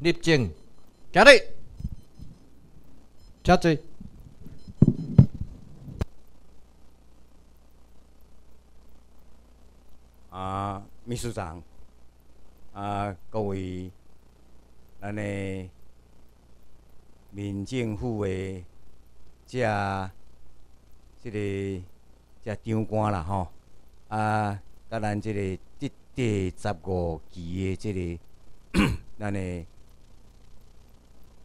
立正，起立，请坐。啊，秘书长，啊，各位，咱的民政府的这这个这长官啦吼，啊，甲咱这个第第十五期的这个咱的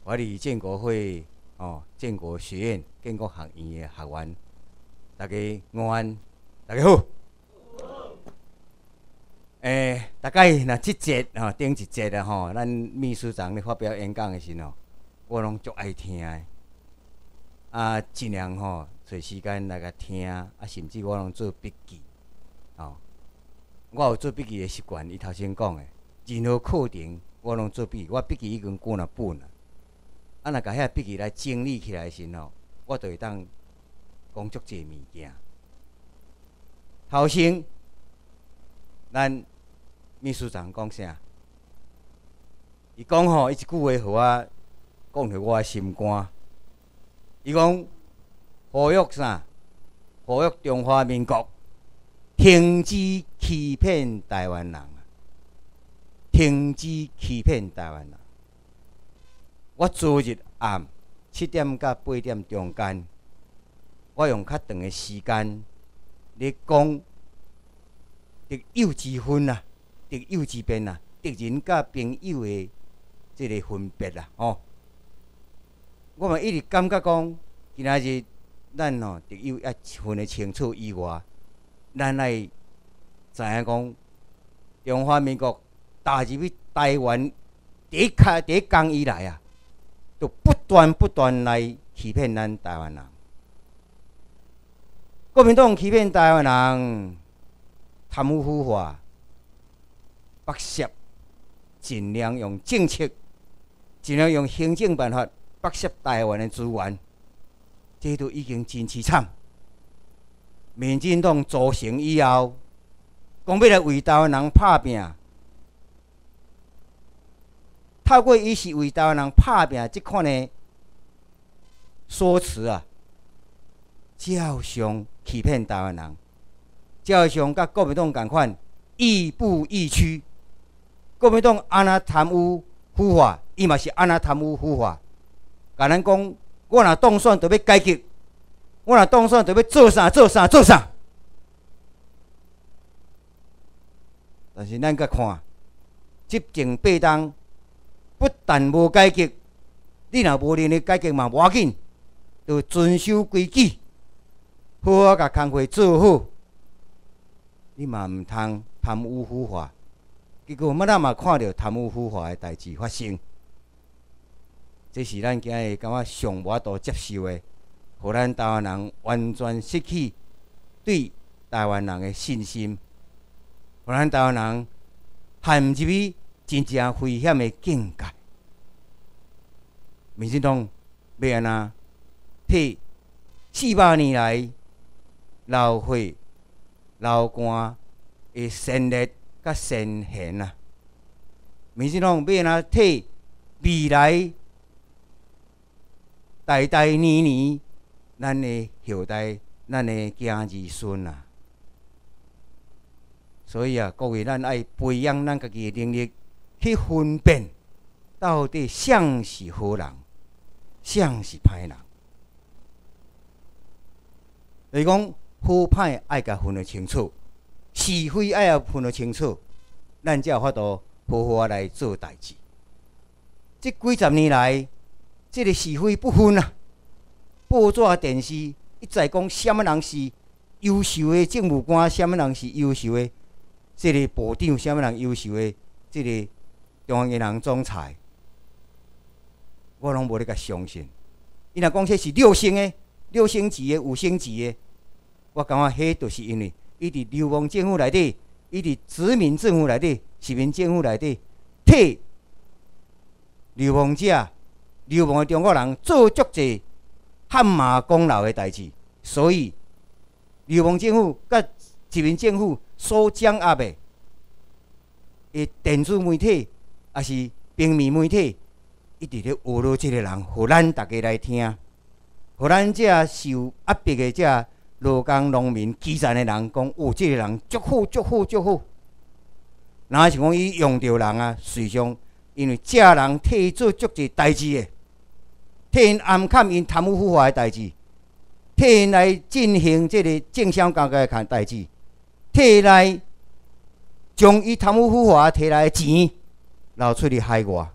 华理建国会哦，建国学院建国学院的学员，大家午安，大家好。诶，大概若即节吼，顶一节啊吼，咱秘书长咧发表演讲的时候，我拢足爱听的。啊，尽量吼找时间来甲听，啊，甚至我拢做笔记。吼，我有做笔记的习惯，伊头先讲的，任何课程我拢做笔记，我笔记已经过了本啊。啊，若甲遐笔记来整理起来时吼，我就会当讲足济物件。头先，咱。秘书长讲啥？伊讲吼，伊一句话互我讲着我诶心肝。伊讲呼吁啥？呼吁中华民国停止欺骗台湾人啊，停止欺骗台湾人。我昨日暗七点到八点中间，我用较长的时间咧讲得幼稚分啊！敌友之间啊，敌人甲朋友的即个分别啊，吼。我嘛一直感觉讲，今仔日咱吼敌友要分得清楚以外，咱来知影讲，中华民国打入去台湾第一开第一刚以来啊，就不断不断来欺骗咱台湾人。国民党欺骗台湾人，贪污腐化。剥削，尽量用政策，尽量用行政办法剥削台湾的资源，这都已经真凄惨。民进党组成以后，讲要来为台湾人拍拼，透过伊是为台湾人拍拼即款的说辞啊，照常欺骗台湾人，照常甲国民党共款，亦步亦趋。国民党安那贪污腐化，伊嘛是安那贪污腐化。甲咱讲，我若当选，就要改革；我若当选，就要做啥做啥做啥。但是咱甲看，执政八党不但无改革，你若无能力改革嘛，无要紧，要遵守规矩，好好甲工会做好。你嘛毋通贪污腐化。结果，咱嘛看到贪污腐化诶代志发生，这是咱今日感觉上无法度接受诶，互咱台湾人完全失去对台湾人诶信心，互咱台湾人陷入去真正危险的境界。民进党要安怎替四百年来老血老官的先烈？甲先贤啊，民进党要安怎替未来代代年年咱的后代、咱的子儿孙啊？所以啊，各位，咱爱培养咱家己的能力，去分辨到底谁是好人，谁是歹人。就是讲好歹爱甲分得清楚。是非爱要分得清楚，咱才有法度好好来做代志。这几十年来，这个是非不分啊！报纸、电视一再讲，什么人是优秀的政务官，什么人是优秀的这个部长，什么人优秀的这个中央银行总裁，我拢无咧甲相信。伊若讲说是六星的、六星级的、五星级的，我感觉迄就是因为。伊伫流氓政府内底，伊伫殖民政府内底、殖民政府内底，替流氓者、流氓的中国人做足济汗马功劳的代志，所以流氓政府甲殖民政府所掌握的，诶电子媒体，也是平面媒体，一直咧学落即个人，互咱逐家来听，互咱遮受压迫的遮劳工农民基层的人讲，哦，即个人足好足好足好。若是讲伊用着人啊，随上因为遮人替伊做足济代志的，替因暗砍因贪污腐化的代志，替因来进行即个政商交界的代志，替来将伊贪污腐化摕来的钱捞出去海外。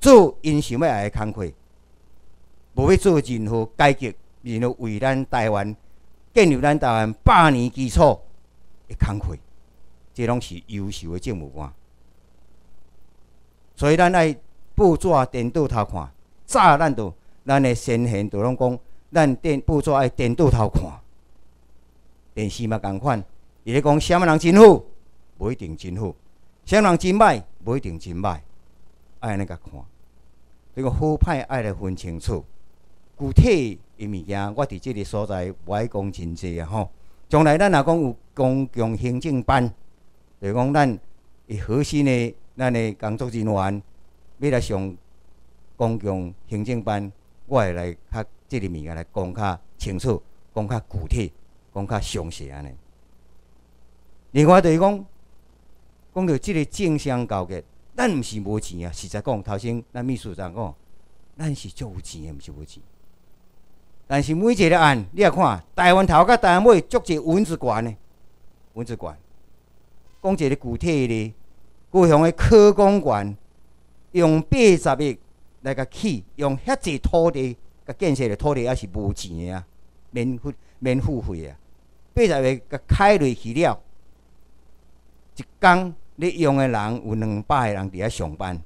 做因想要爱的工课，无要做任何改革，然后为咱台湾建立咱台湾百年基础的工课，这拢是优秀的政务官。所以咱爱报纸颠倒头看，早咱都咱的先贤都拢讲，咱电报纸爱颠倒头看，电视嘛共款，伊咧讲什么人真好，无一定真好；什么人真歹，无一定真歹，爱安尼甲看。这个好歹爱来分清楚，具体的物件，我伫即个所在无爱讲真济啊吼。将来咱若讲有公共行政班，就讲咱以核心的咱的工作人员要来上公共行政班，我会来较即个物件来讲较清楚，讲较具体，讲较详细安尼。另外就是讲，讲到即个正商交易。咱毋是无钱啊！实在讲，头先咱秘书长讲，咱是足有钱诶，毋是无钱。但是每一个案，你也看，台湾头甲台湾尾，足一文字悬诶，文字悬。讲一个具体的，高雄诶科工馆用八十亿来甲起，用遐济土地甲建设诶土地，也是无钱诶啊，免付免付费啊。八十亿甲开落去了，一工。你用的人有两百个人伫遐上班，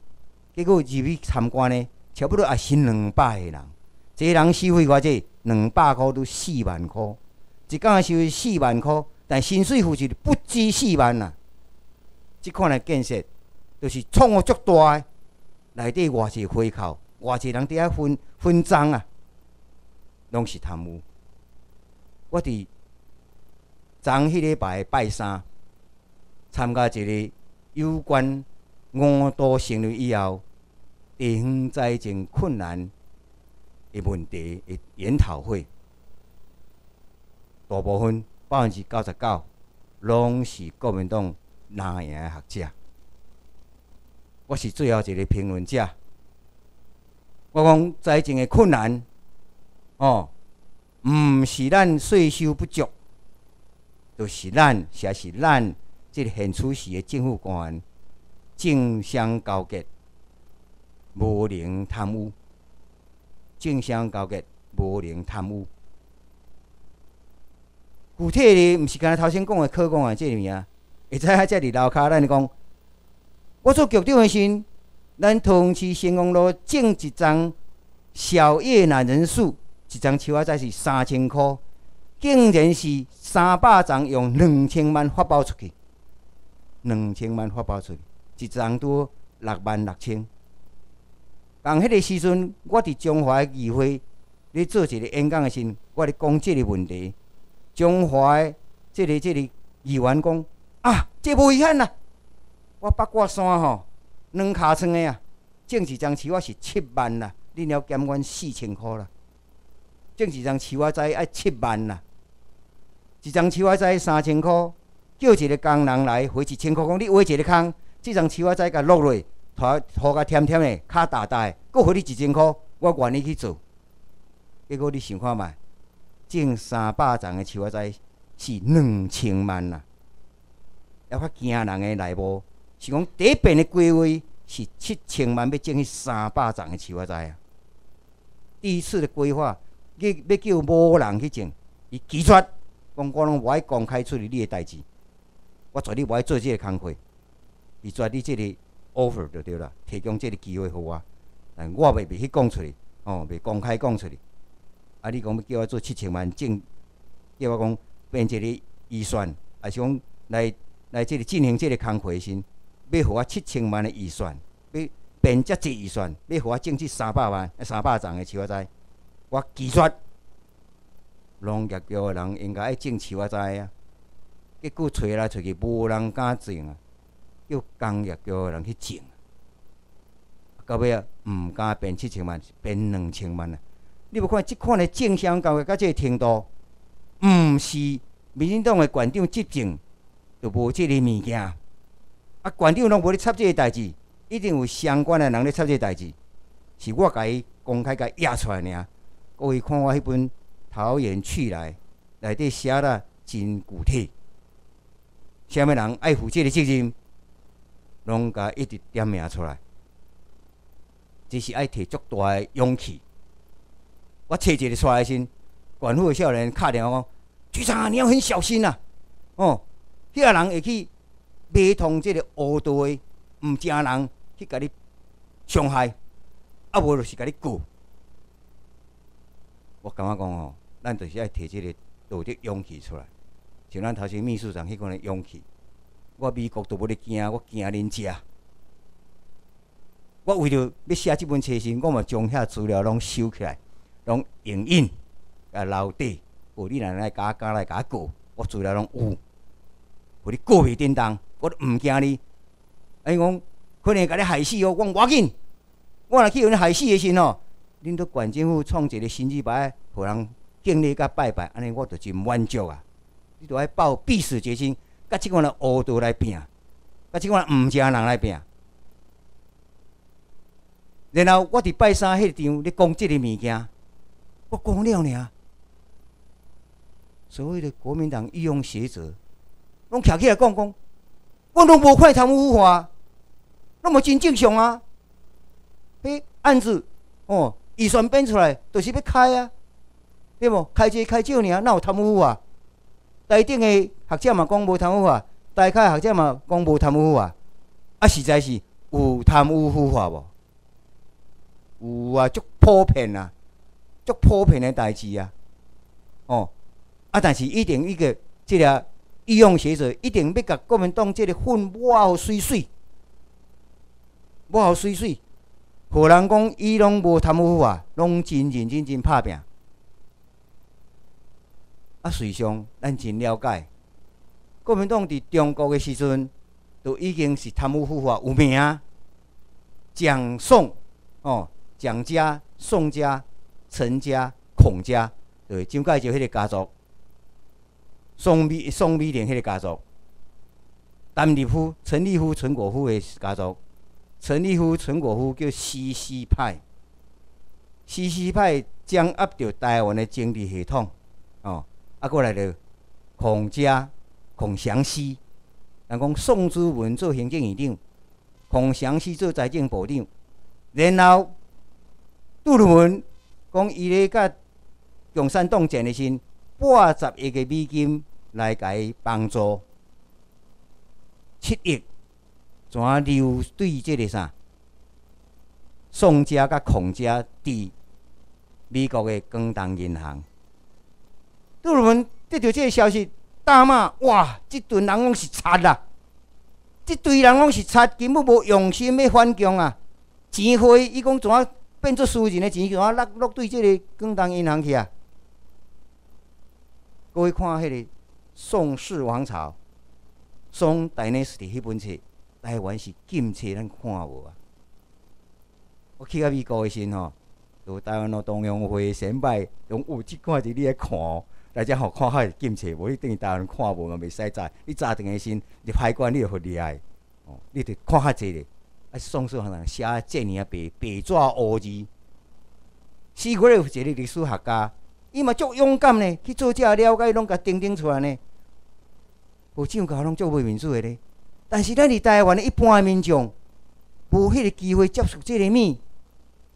结果入去参观呢，差不多也是两百个人。一个人收费偌济？两百箍都四万箍，一工收四万箍，但薪水付出不止四万啊。即款的建设，就是创个足大，内底偌济回扣，偌济人伫遐分分赃啊，拢是贪污。我伫昨迄礼拜拜三参加一个。有关五都成立以后，地方财政困难的问题的研讨会，大部分百分之九十九拢是国民党拿赢的学者。我是最后一个评论者。我讲财政的困难，哦，毋是咱税收不足，就是咱，实是咱。即个现处时的政府官员政商交结，无能贪污；政商交结，无能贪污。具体的，毋是干头先讲的科工啊，即里啊，会知影遮伫楼骹，咱讲，我做局长的时，咱同市新光路种一张小叶楠人数，一张树啊，才是三千箍，竟然是三百张用两千万发包出去。两千万发包出去，一张多六万六千。共迄个时阵，我伫中华议会咧做一个演讲的时，我咧讲即个问题。中华的即个即个议员讲啊，这无遗憾啦。我八卦山吼，两尻川的啊，种一张树我是七万啦，恁了减阮四千箍啦。种一张树啊栽爱七万啦，一张树啊栽三千箍。叫一个工人来回一千箍，讲你挖一个坑，即张树仔仔甲落落，拖土甲添添的，骹大大，搁回你一千箍，我愿意去做。结果你想看觅，种三百丛的树仔仔是两千万啦。还较惊人的内幕是讲第一遍的规划是七千万要种去三百丛的树仔仔啊。第一次的规划，要要叫某人去种，伊拒绝，讲我拢无爱公开处理你的代志。我绝对无爱做即个工课，伊绝你即个 offer 就对啦，提供即个机会互我，但我袂袂去讲出去，哦，袂公开讲出去。啊，你讲要叫我做七千万正，叫我讲变一个预算，还是讲来来即个进行即个工课时，要互我七千万的预算，要变遮济预算，要互我争取三百万、三百丛的树仔，我拒绝。农业局的人应该爱种树仔啊。结果找来找去，无人敢种啊！叫工业局的人去种。到尾啊，毋敢变七千万，变两千万啊！你无看即款的政商交易到即个程度，毋是民进党的县长执政就无即个物件。啊，县长拢无咧插即个代志，一定有相关的人咧插即个代志，是我甲伊公开甲压出来尔。各位看我迄本《桃园去来》内底写了真具体，啥物人爱负即个责任，拢甲一直点名出来。只是爱摕足大诶勇气。我找一个出来先，管府诶少年敲电话讲：局长啊，你要很小心呐！哦，迄个人会去买通即个恶道诶毋正人去甲你伤害，啊无就是甲你救。我感觉讲哦，咱就是爱摕即个道德勇气出来，像咱头先秘书长迄款诶勇气。我美国都无咧惊，我惊恁遮。我为着要写即本册时，我嘛将遐资料拢收起来，拢影印，啊留底。无你若来甲甲来甲过，我资料拢有。互你过袂叮当，我都毋惊你。安尼讲，可能甲你害死哦，我要紧。我若去互你害死诶时吼，恁都县政府创一个新字牌，互人敬礼甲拜拜，安尼我就真满足啊！你著爱抱必死决心，甲即款诶恶毒来拼，甲即款毋正人来拼。然后我伫拜三迄场咧讲即个物件，我讲了尔。所谓的国民党御用学者，拢徛起来讲讲，我拢无看贪污腐化，那么真正常啊。迄案子哦，预算编出来，就是要开啊，对无？开济开少尔，哪有贪污腐化？台顶的学者嘛讲无贪污腐化，台下学者嘛讲无贪污腐化，啊，实在是有贪污腐化无？有啊，足普遍啊，足普遍的代志啊，哦，啊，但是一定一个即个御用学者一定要甲国民党即个粉抹好水水，抹好水水，互人讲伊拢无贪污啊，拢真认真真拍拼。啊，实际上咱真了解，国民党伫中国的时阵，都已经是贪污腐化有名，蒋宋哦。蒋家、宋家、陈家、孔家，对，蒋介石迄个家族，宋美、宋美龄迄个家族，陈立夫、陈立夫、陈果夫的家族，陈立夫、陈果夫叫西西派，西西派掌握着台湾的政治系统，哦，啊，过来着孔家、孔祥熙，人讲宋之文做行政院长，孔祥熙做财政部长，然后。杜鲁门讲，伊咧甲共产党建的是八十亿个美金来甲伊帮助，七亿怎流对即个啥？宋家甲孔家伫美国的光东银行。杜鲁门得到即个消息，大骂：哇！即群人拢是贼啦！即堆人拢是贼，根本无用心要反共啊！钱花，伊讲怎啊？变做私人的钱，怎啊落落对即个广东银行去啊？各位看迄个宋氏王朝，宋代内史迄本册，台湾是禁册，咱看无啊？我去到美国的时吼，就台湾的中央会先摆，用有即款伫你咧看，大家吼看下禁册，无一定台湾看无嘛，袂使知。你早定个先入海关，你就好厉害哦，你得看较济咧。啊，宋氏人写这年白白纸乌字，四国有一个历史学家，伊嘛足勇敢咧，去做这了解，拢甲钉钉出来咧。有怎甲拢足袂面子的咧？但是咱伫台湾的一般民众，无迄个机会接触这个物，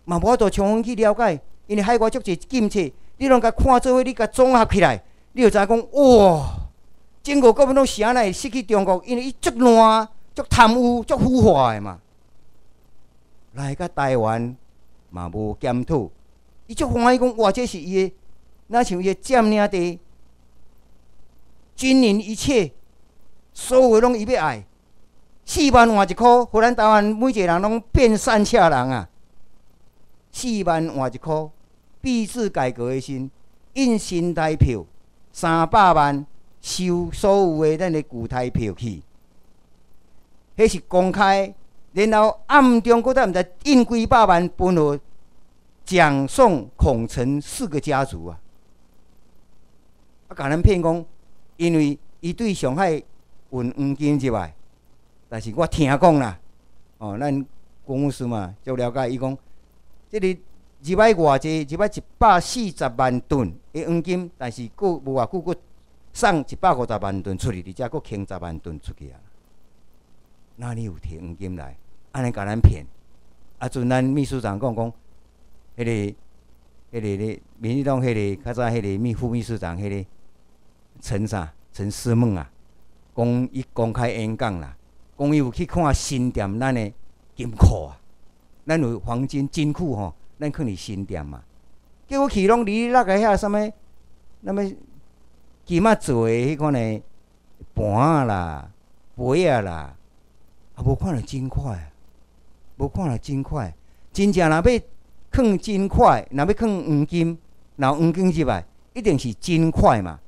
嘛无法度充分去了解，因为海外足侪禁册，你拢甲看做伙，你甲综合起来，你就知影讲哇，中国国民党啥来失去中国，因为伊足乱、足贪污、足腐化的嘛。来个台湾嘛无检讨，伊足欢喜讲，哇，这是伊诶，那像伊诶占领地，军营一切，所有拢伊要爱，四万换一箍，互咱台湾每一个人拢变善下人啊！四万换一箍，币制改革诶时，印新台票三百万，收所有诶咱诶旧台票去，迄是公开。然后暗中搁再毋知印几百万分互蒋宋孔陈四个家族啊！啊，甲咱骗讲，因为伊对上海运黄金之外，但是我听讲啦，哦，咱公司嘛就了解，伊讲，即个入来偌济，入来一百四十万吨的黄金，但是佫无偌久佫送一百五十万吨出去，而且佫轻十万吨出去啊！哪里有摕黄金来？安尼甲咱骗？啊，阵咱秘书长讲讲，迄个、迄个咧，民进党迄个较早迄个秘副秘书长迄个陈啥陈思梦啊，讲伊公开演讲啦，讲伊有去看新店咱的金库啊，咱有黄金金库吼，咱去伫新店嘛，结果去拢离那个遐什物，那么金仔做的迄款的盘啦、杯啊啦。啊，无看到金块，无看到金块，真正若要藏金块，若要藏黄金，若黄金入来，一定是金块嘛。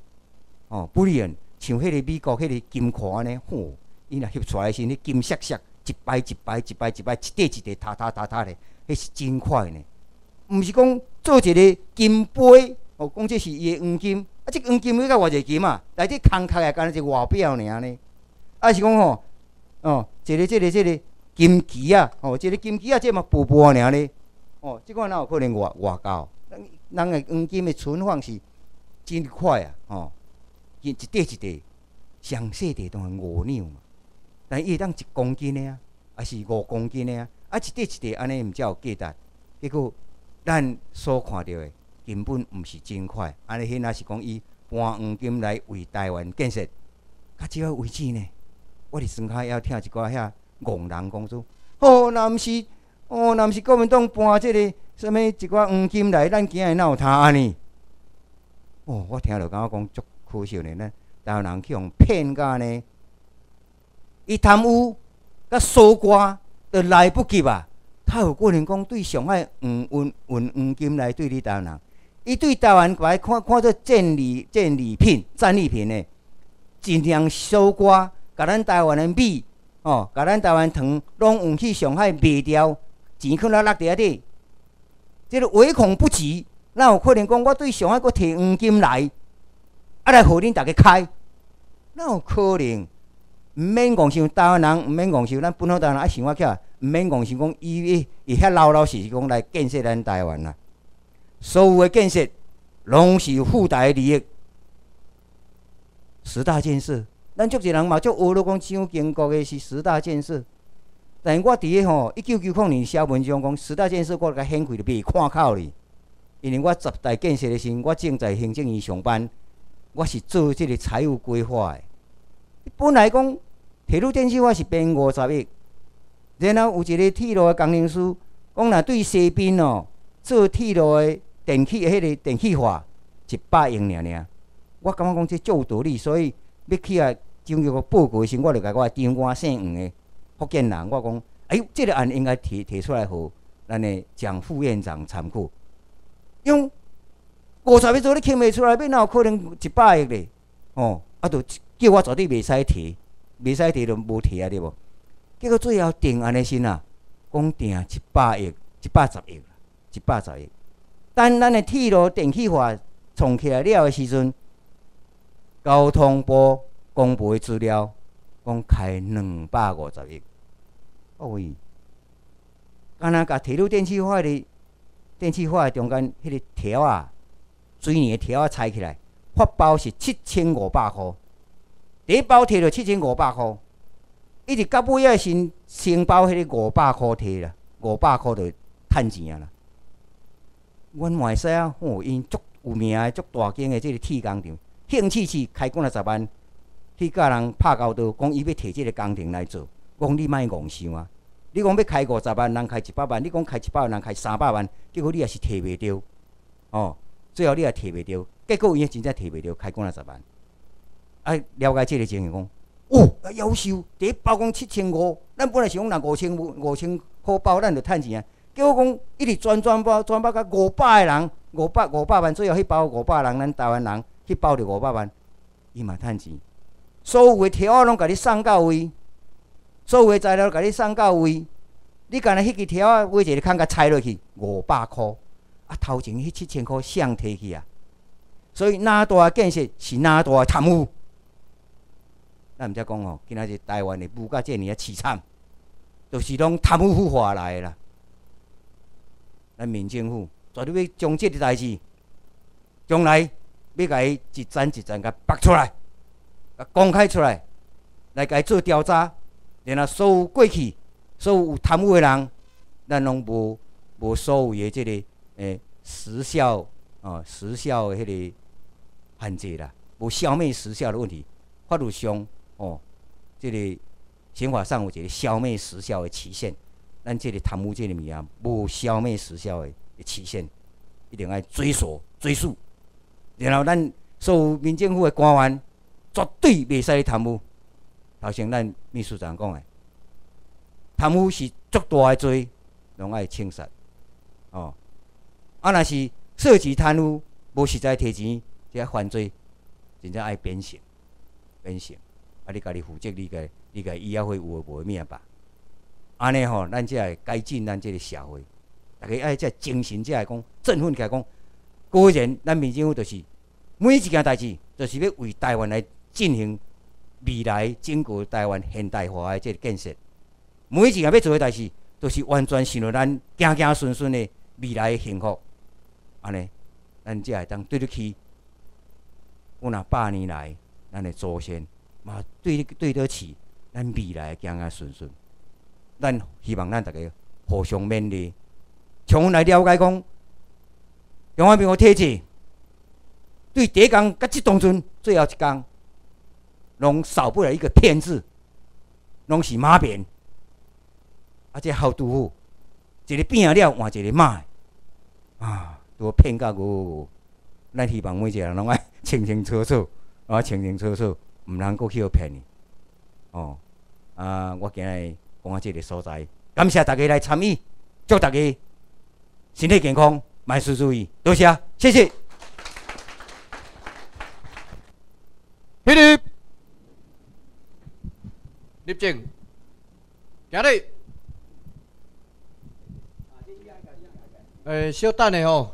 哦，不然像迄个美国迄个金块安尼，吼，伊若翕出来是迄金闪闪，一排一排一排一排，一块一块，塌塌塌塌的，迄是金块呢。毋是讲做一个金杯，哦，讲这是伊的黄金，啊，这黄金要到偌济金啊？内底空壳也干一个外表尔呢？啊，是讲吼。哦，一个、一个、一个金旗啊，哦，一个金旗啊，这嘛薄薄尔呢。哦，即款哪有可能外外交？咱人诶黄金诶存放是真快啊，哦，一一块一块，上细块当然五两嘛。但伊会当一公斤诶啊，啊是五公斤诶啊？啊，一块一块安尼毋才有价值。结果咱所看到的根本毋是真快，安尼迄若是讲伊搬黄金来为台湾建设，较少为止呢。我伫山海要听一寡遐戆人讲说，哦，若毋是，哦，若毋是国民党搬即个什物一寡黄金来，咱今日哪有通安尼？哦，我听着感觉讲足可惜呢，咱台湾人去互骗甲呢，伊贪污甲搜刮都来不及啊！他有可能讲对上海运运运黄金来对你台湾人，伊对台湾来看看做战利战利品、战利品呢，尽量收刮。甲咱台湾的米，哦，甲咱台湾糖拢运去上海卖掉，钱去哪落伫遐底？即个唯恐不及，哪有可能讲我对上海阁摕黄金来，啊来互恁逐个开？哪有可能？毋免讲想台湾人，毋免讲想咱本土台湾人，啊想我起来，毋免讲想讲伊伊伊遐老老实实讲来建设咱台湾啦。所有的建设，拢是有附带利益，十大建设。咱足侪人嘛，足学了讲，蒋经国的是十大建设。但我伫个吼，一九九零年写文章讲十大建设，我甲显开就袂看口哩。因为我十大建设的时，我正在行政院上班，我是做即个财务规划的。本来讲铁路电气化是编五十亿，然后有一个铁路的工程师讲，若对西滨哦做铁路的电气迄个电气化一百亿尔尔。我感觉讲这足有道理，所以。要去啊，经过报告时，我就甲我长官姓黄的福建人，我讲，哎，这个案应该提提出来，互咱的蒋副院长参考。用五十亿做你牵袂出来，要哪有可能一百亿咧？哦，啊，就叫我绝对袂使提，袂使提就无提啊，对无？结果最后定安尼先啊，讲定一百亿、一百十亿一百十亿。等咱的铁路电气化创起来了的时阵。交通部公布的资料，讲开两百五十亿。哦喂，敢若甲铁路电气化的电气化中间迄个条啊，水泥的条啊拆起来，发包是七千五百箍。第一包摕着七千五百箍，一直到尾啊先先包迄个五百箍摕啦，五百箍就趁钱啊啦。阮外甥啊，吼，因足有名的、足大间的即个铁工厂。兴趣是开工了十万，去甲人拍交道，讲伊要摕即个工程来做。讲你莫戆想啊！你讲要开五十万，人开一百万；你讲开一百万，人开三百万，结果你也是摕袂着。哦，最后你也摕袂着，结果伊也真正摕袂着，开工了十万。啊，了解即个情形讲，哦，优秀！第一包讲七千五，咱本来是讲拿五千五五千箍包，咱就趁钱啊。结果讲一直转转包转包到五百个人，五百五百万，最后迄包五百人，咱台湾人。去包着五百万，伊嘛趁钱。所有的条啊，拢甲你送到位，所有的材料甲你送到位，你干那迄支条啊，买一个空甲拆落去五百箍，啊头前迄七千箍谁摕去啊？所以哪大建设是哪大贪污。咱毋则讲吼，今仔日台湾的物价遮尔啊凄惨，都是拢贪污腐化来的啦。咱民政府绝对要将即个代志，将来要甲伊一层一层甲拔出来，甲公开出来，来甲伊做调查，然后所有过去所有有贪污的人，咱拢无无所有的即、个诶时效哦时效的迄个限制啦，无消灭时效的问题，法律上。哦，即个刑法上有一个消灭时效的期限，咱即个贪污即个物件无消灭时效的期限，一定爱追索追溯。然后咱所有民政府的官员绝对袂使贪污。头先咱秘书长讲的，贪污是足大的罪，拢爱清杀。哦，啊，若是涉及贪污，无实在提钱，即个犯罪，真正爱变刑，变刑。啊！你家己负责，你家你家以后会有无命吧？安尼吼，咱才会改进咱即个社会。大家爱即精神，才会讲振奋起来讲。果然，咱民政府就是每一件代志，就是要为台湾来进行未来整个台湾现代化的即个建设。每一件要做的代志，都是完全想着咱行行顺顺的未来的幸福。安尼，咱才会当对得起我那百年来咱的祖先。嘛，对对得起咱未来行啊顺顺，咱希望咱大家互相勉励，充分来了解讲，中华民国体制对第一工甲即当阵最后一工，拢少不了一个骗字，拢是马扁，啊，这好杜甫，一个变了换一个骂，啊，都骗到我，咱希望每一个人拢爱清清楚楚，啊，清清楚楚。毋通阁去互骗你，哦，啊！我今日讲啊，即个所在，感谢大家来参与，祝大家身体健康，万事如意，多谢，谢谢。起立，立正，行礼。诶，稍等下吼。